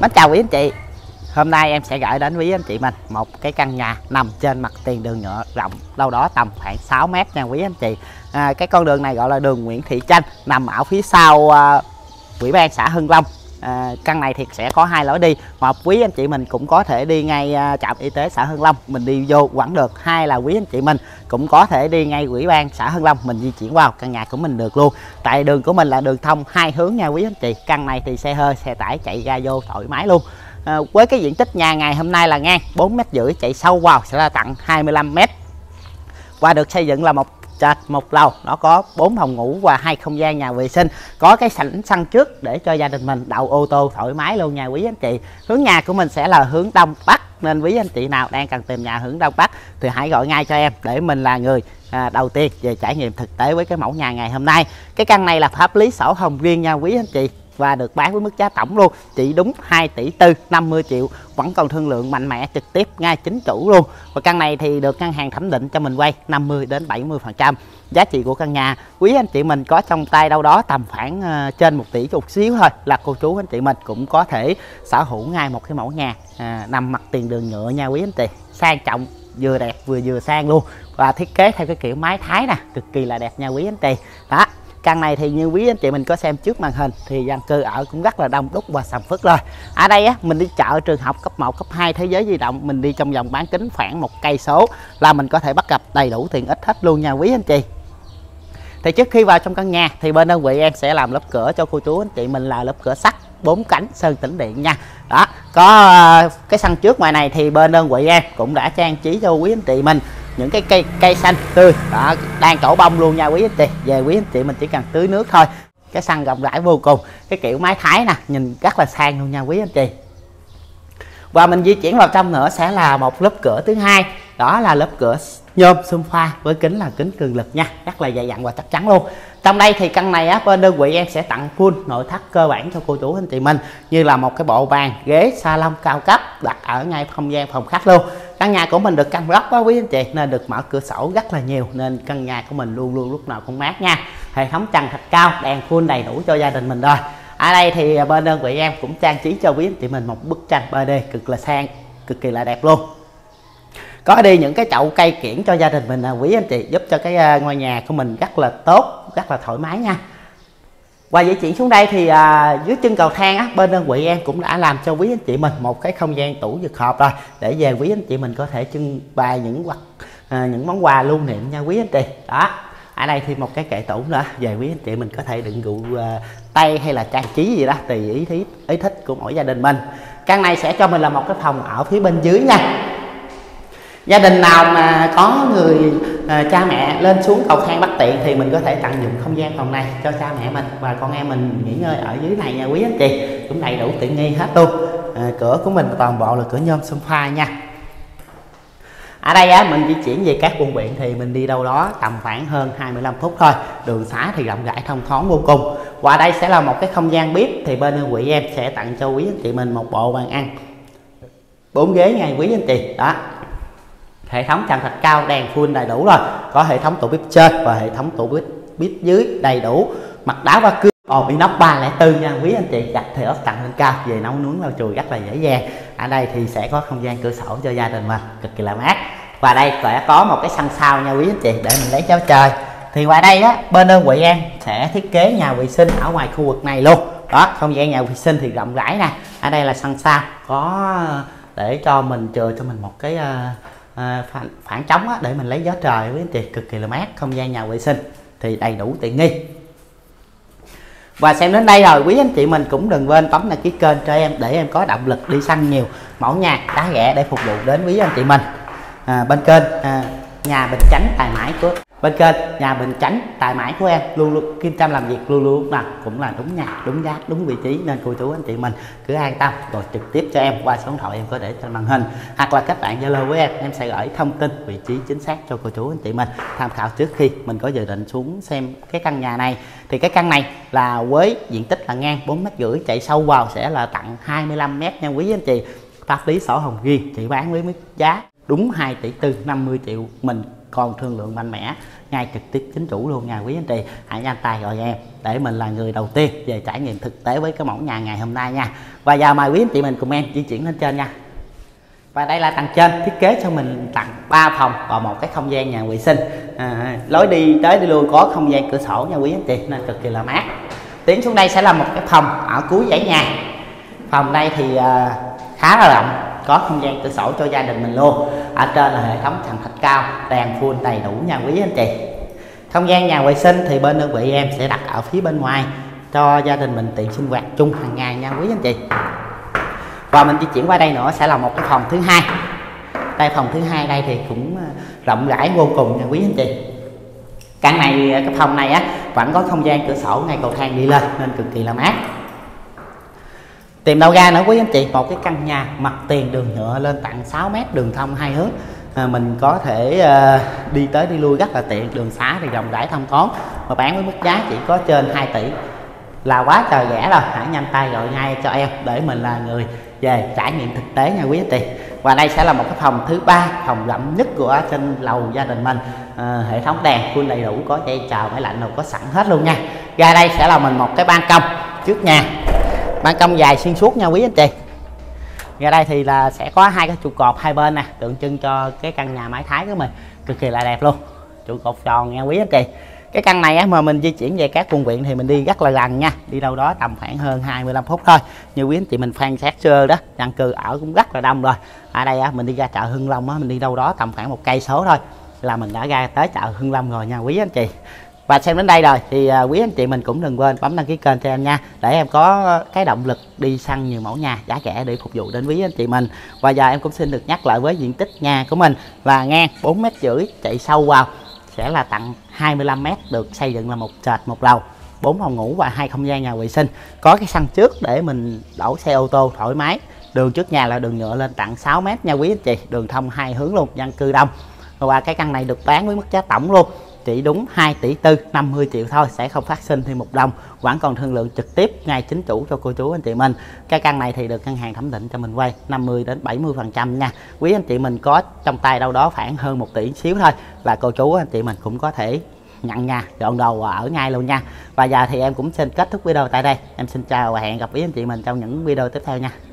Mến chào quý anh chị. Hôm nay em sẽ gửi đến quý anh chị mình một cái căn nhà nằm trên mặt tiền đường nhựa rộng đâu đó tầm khoảng 6 mét nha quý anh chị. À, Cái con đường này gọi là đường Nguyễn Thị Tranh nằm ở phía sau à, Quỹ ban xã Hưng Long à, căn này thì sẽ có hai lối đi. Một quý anh chị mình cũng có thể đi ngay à, trạm y tế xã Hưng Long. Mình đi vô quản được hai là quý anh chị mình cũng có thể đi ngay ủy ban xã Hưng Long. Mình di chuyển vào căn nhà của mình được luôn. Tại đường của mình là đường thông hai hướng nha quý anh chị. Căn này thì xe hơi xe tải chạy ra vô thoải mái luôn. À, với cái diện tích nhà ngày hôm nay là ngang 4 mét rưỡi chạy sâu vào sẽ là tặng 25 mét. Và được xây dựng là một trệt một lầu. Nó có bốn phòng ngủ và hai không gian nhà vệ sinh. Có cái sảnh sân trước để cho gia đình mình đậu ô tô thoải mái luôn nha quý anh chị. Hướng nhà của mình sẽ là hướng đông bắc nên quý anh chị nào đang cần tìm nhà hướng đông bắc thì hãy gọi ngay cho em để mình là người à, đầu tiên về trải nghiệm thực tế với cái mẫu nhà ngày hôm nay. Cái căn này là pháp lý sổ hồng riêng nha quý anh chị và được bán với mức giá tổng luôn. Chỉ đúng 2 tỷ tư 50 triệu. Vẫn còn thương lượng mạnh mẽ trực tiếp ngay chính chủ luôn. Và căn này thì được ngân hàng thẩm định cho mình quay 50 đến 70 phần trăm. Giá trị của căn nhà quý anh chị mình có trong tay đâu đó tầm khoảng ờ, trên 1 tỷ chút xíu thôi là cô chú anh chị mình cũng có thể sở hữu ngay một cái mẫu nhà à, nằm mặt tiền đường nhựa nha quý anh chị. Sang trọng vừa đẹp vừa vừa sang luôn. Và thiết kế theo cái kiểu mái thái nè cực kỳ là đẹp nha quý anh chị. Đó căn này thì như quý anh chị mình có xem trước màn hình thì dân cư ở cũng rất là đông, đúc và sầm phức rồi. Ở đây á, mình đi chợ trường học cấp 1 cấp 2 thế giới di động, mình đi trong vòng bán kính khoảng một cây số là mình có thể bắt gặp đầy đủ tiện ích hết luôn nha quý anh chị. Thì trước khi vào trong căn nhà thì bên đơn vị em sẽ làm lớp cửa cho cô chú anh chị mình là lớp cửa sắt, bốn cánh sơn tĩnh điện nha. Đó, có ờ, cái sân trước ngoài này thì bên đơn vị em cũng đã trang trí cho quý anh chị mình những cái cây cây xanh. Tươi đó, đang trổ bông luôn nha quý anh chị. Về quý anh chị mình chỉ cần tưới nước thôi. Cái sân rộng rãi vô cùng. Cái kiểu mái thái nè, nhìn rất là sang luôn nha quý anh chị. Và mình di chuyển vào trong nữa sẽ là một lớp cửa thứ hai. Đó là lớp cửa nhôm xung pha với kính là kính cường lực nha. Rất là dày dặn và chắc chắn luôn. Trong đây thì căn này á, bên đơn vị em sẽ tặng full nội thất cơ bản cho cô chú anh chị mình, như là một cái bộ bàn, ghế, salon cao cấp đặt ở ngay không gian phòng khách luôn căn nhà của mình được căng góc đó quý anh chị, nên được mở cửa sổ rất là nhiều, nên căn nhà của mình luôn luôn lúc nào cũng mát nha. Hệ thống trần thạch cao, đèn full đầy đủ cho gia đình mình rồi. Ở đây thì à, bên đơn vị em cũng trang trí cho quý anh chị mình một bức tranh 3D cực là sang, cực kỳ là đẹp luôn. Có đi những cái chậu cây kiển cho gia đình mình quý anh chị, giúp cho cái à, ngôi nhà của mình rất là tốt, rất là thoải mái nha qua di chuyển xuống đây thì à, dưới chân cầu thang á bên đơn vị em cũng đã làm cho quý anh chị mình một cái không gian tủ dược hộp rồi để về quý anh chị mình có thể trưng bày những hoặc à, những món quà lưu niệm nha quý anh chị. Đó ở đây thì một cái kệ tủ nữa về quý anh chị mình có thể đựng rượu à, tay hay là trang trí gì đó tùy ý thích ý thích của mỗi gia đình mình. Căn này sẽ cho mình là một cái phòng ở phía bên dưới nha. Gia đình nào mà có người à, cha mẹ lên xuống cầu thang bắt tiện thì mình có thể tận dụng không gian phòng này cho cha mẹ mình và con em mình nghỉ ngơi ở dưới này nha quý anh chị. Cũng đầy đủ tiện nghi hết luôn. À, cửa của mình toàn bộ là cửa nhôm sofa nha. Ở đây á mình di chuyển về các quận huyện thì mình đi đâu đó tầm khoảng hơn 25 phút thôi. Đường xá thì rộng rãi thông thoáng vô cùng. Và đây sẽ là một cái không gian bếp thì bên đơn vị em sẽ tặng cho quý anh chị mình một bộ bàn ăn. Bốn ghế ngay quý anh chị. Đó hệ thống trần thạch cao đèn full đầy đủ rồi. Có hệ thống tủ bếp trên và hệ thống tủ bếp bếp dưới đầy đủ. Mặt đá và cưa ồ inox 304 nha. Quý anh chị đặt thì ốp tặng lên cao về nấu nướng lau chùi rất là dễ dàng. Ở đây thì sẽ có không gian cửa sổ cho gia đình mình cực kỳ là mát. Và đây sẽ có một cái sân sau nha quý anh chị để mình lấy cháo trời thì ngoài đây á bên đơn vị an sẽ thiết kế nhà vệ sinh ở ngoài khu vực này luôn. Đó không gian nhà vệ sinh thì rộng rãi nè. Ở đây là sân sau có ờ, để cho mình chừa cho mình một cái uh, à, phản, phản trống á, để mình lấy gió trời với anh chị cực kỳ là mát không gian nhà vệ sinh thì đầy đủ tiện nghi. Và xem đến đây rồi quý anh chị mình cũng đừng quên bấm đăng ký kênh cho em để em có động lực đi săn nhiều mẫu nhà đá rẻ để phục vụ đến quý anh chị mình. À, bên kênh à, nhà bình chánh tài mãi của bên kênh nhà bình chánh, tài mãi của em. Luôn luôn, kim trâm làm việc luôn luôn. Nào cũng là đúng nhà, đúng giá, đúng vị trí nên cô chú anh chị mình cứ an tâm, rồi trực tiếp cho em qua số điện thoại em có để trên màn hình. Hoặc là các bạn zalo với em em sẽ gửi thông tin, vị trí chính xác cho cô chú anh chị mình tham khảo trước khi mình có dự định xuống xem cái căn nhà này. Thì cái căn này là với diện tích là ngang 4 mét rưỡi, chạy sâu vào sẽ là tặng 25 mét nha quý anh chị. Pháp lý sổ hồng ghi chỉ bán với mức giá đúng 2 tỷ tư 50 triệu mình còn thương lượng mạnh mẽ ngay trực tiếp chính chủ luôn nha quý anh chị. Hãy nhanh tay gọi em để mình là người đầu tiên về trải nghiệm thực tế với cái mẫu nhà ngày hôm nay nha. Và giờ mời quý anh chị mình cùng em di chuyển lên trên nha. Và đây là tầng trên thiết kế cho mình tặng 3 phòng và một cái không gian nhà vệ sinh. À, lối đi tới đi lui có không gian cửa sổ nha quý anh chị nên cực kỳ là mát. Tiến xuống đây sẽ là một cái phòng ở cuối dãy nhà. Phòng đây thì à, khá là rộng có không gian cửa sổ cho gia đình mình luôn. Ở trên là hệ thống trần thạch cao, đèn full đầy đủ nha quý anh chị. Không gian nhà vệ sinh thì bên đơn vị em sẽ đặt ở phía bên ngoài, cho gia đình mình tiện sinh hoạt chung hàng ngày nha quý anh chị. Và mình di chuyển qua đây nữa sẽ là một cái phòng thứ hai. Đây, phòng thứ hai đây thì cũng ờ, rộng rãi vô cùng nha quý anh chị. Căn này ờ, cái phòng này á, vẫn có không gian cửa sổ ngay cầu thang đi lên nên cực kỳ là mát tìm đâu ra nữa quý anh chị. Một cái căn nhà mặt tiền đường nhựa lên tận 6 mét đường thông hai hướng. À, mình có thể à, đi tới đi lui rất là tiện. Đường xá thì rộng rãi thông thoáng mà bán với mức giá chỉ có trên 2 tỷ. Là quá trời rẻ rồi. Hãy nhanh tay gọi ngay cho em để mình là người về trải nghiệm thực tế nha quý anh chị. Và đây sẽ là một cái phòng thứ ba phòng rộng nhất của trên lầu gia đình mình. À, hệ thống đèn full đầy đủ có dây chào máy lạnh đâu có sẵn hết luôn nha. Ra đây sẽ là mình một cái ban công trước nhà ban công dài xuyên suốt nha quý anh chị. Ra đây thì là sẽ có hai cái trụ cột hai bên nè tượng trưng cho cái căn nhà mái thái của mình. Cực kỳ là đẹp luôn. Trụ cột tròn nha quý anh chị. Cái căn này á, mà mình di chuyển về các quận huyện thì mình đi rất là gần nha. Đi đâu đó tầm khoảng hơn 25 phút thôi. Như quý anh chị mình phan xét sơ đó dân cư ở cũng rất là đông rồi. Ở đây á, mình đi ra chợ Hưng Long á, mình đi đâu đó tầm khoảng một cây số thôi là mình đã ra tới chợ Hưng Long rồi nha quý anh chị và xem đến đây rồi, thì à, quý anh chị mình cũng đừng quên bấm đăng ký kênh cho em nha, để em có cái động lực đi săn nhiều mẫu nhà giá rẻ để phục vụ đến quý anh chị mình. Và giờ em cũng xin được nhắc lại với diện tích nhà của mình là ngang 4 mét rưỡi, chạy sâu vào sẽ là tặng 25 mét, được xây dựng là một trệt, một lầu, bốn phòng ngủ và hai không gian nhà vệ sinh. Có cái sân trước để mình đổ xe ô tô thoải mái, đường trước nhà là đường nhựa lên tặng 6 mét nha quý anh chị, đường thông hai hướng luôn, dân cư đông. Và cái căn này được bán với mức giá tổng luôn chỉ đúng 2 tỷ tư 50 triệu thôi, sẽ không phát sinh thêm một đồng. Vẫn còn thương lượng trực tiếp ngay chính chủ cho cô chú anh chị mình. Cái căn này thì được ngân hàng thẩm định cho mình vay 50 đến 70 phần trăm nha. Quý anh chị mình có trong tay đâu đó khoảng hơn một tỷ xíu thôi là cô chú anh chị mình cũng có thể nhận nhà dọn đồ và ở ngay luôn nha. Và giờ thì em cũng xin kết thúc video tại đây. Em xin chào và hẹn gặp quý anh chị mình trong những video tiếp theo nha.